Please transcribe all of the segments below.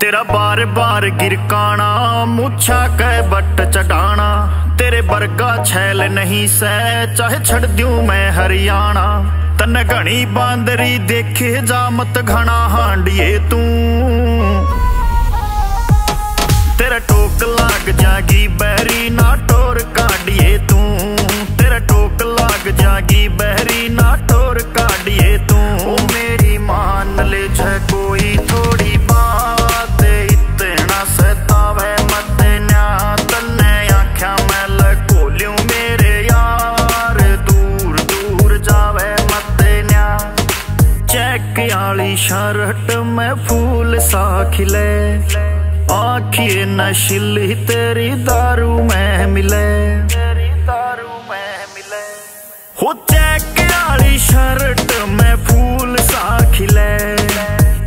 ਤੇਰਾ ਬਾਰ-ਬਾਰ ਗਿਰਕਾਣਾ ਮੁੱਛਾ ਕਹਿ ਬੱਟ ਚਟਾਣਾ ਤੇਰੇ ਵਰਗਾ ਛੈਲ ਨਹੀਂ ਸੈ ਚਾਹੇ ਛੱਡ ਦਿਉ ਮੈਂ ਹਰਿਆਣਾ। ਤਨ ਘਣੀ ਬਾਂਦਰੀ ਦੇਖੇ ਜਾਮਤ ਘਣਾ, ਹਾਂਡੀਏ ਤੂੰ। शर्ट में फूल सा खिले आखिए नशिली तेरी दारू में मिले तेरी दारू में मिले। हो चेक आली शर्ट में फूल सा खिले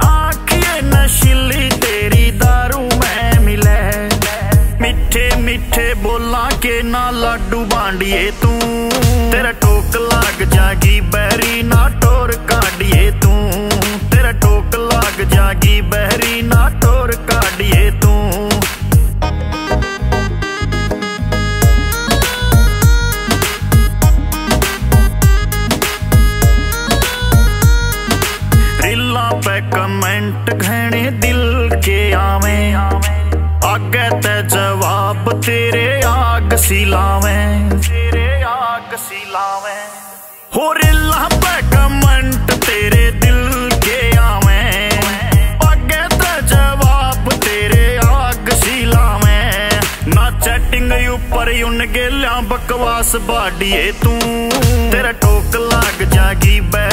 आखिए नशिली तेरी दारू में मिले। मिठे मिठे बोला के ना लाडू बांडिए तू। तेरा लाग बहरी ना टोर काटिए तू। पे कमेंट घने दिल के आवे। आगे ते जवाब तेरे आग सिलावे तेरे आग सिलावे हो रिला पे कमेंट तेरे ਉੱਪਰ ਉਨ ਗੇਲਾਂ ਬਕਵਾਸ ਬਾੜੀਏ ਤੂੰ। ਤੇਰਾ ਟੋਕ ਲੱਗ ਜਾਗੀ ਬੈ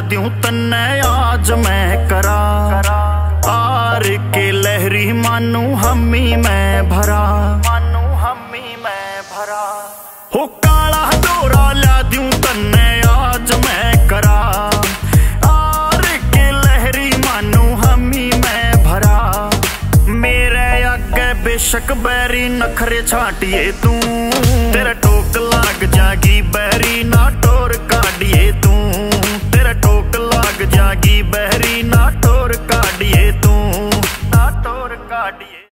दूँ तन्ने आज मैं करा आर के लहरी मानू हमी मैं भरा। मानू हमी मैं भरा। हो काला डोरा लिया दूँ तन्ने आज मैं करा आर के लहरी मानू हमी मैं भरा। मेरे आगे बेशक बैरी नखरे छाटिए तू। तेरा बहन